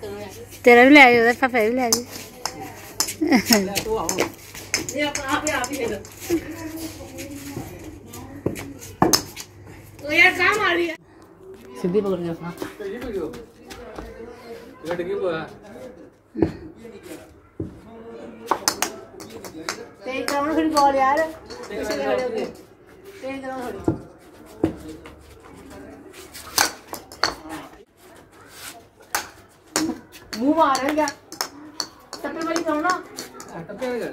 तेरे तेरा भी ले आई उधर पापा भी ले आई ये आप आप आप ले लो यार काम आ रही सीधी पकड़ के रखना तेज करो थोड़ी बॉल यार खड़े। होके थोड़ी मुँह मार रहा है क्या? टप्पे वाली करो ना।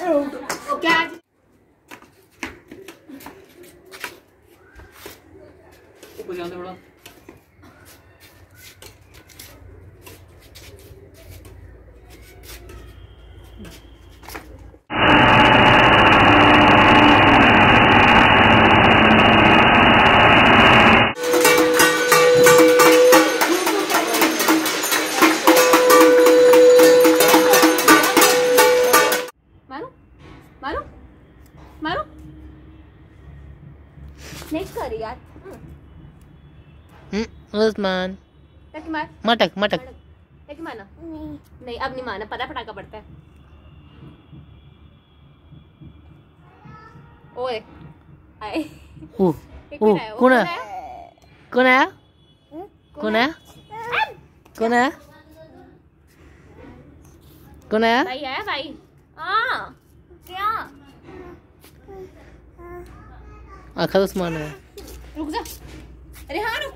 ए, उठ- ओ, क्या मारो नहीं कर यार। उस्मान टक मार मटक मटक। टक मारना नहीं अब नहीं मारना पता पटाखा पड़ता है। ओए आए। ओ ओ कौन है कौन आया? कौन आया? कौन आया? कौन आया? भाई आया भाई। हाँ क्या तो उस्मान है। रुक जा। अरे हाँ ऊपर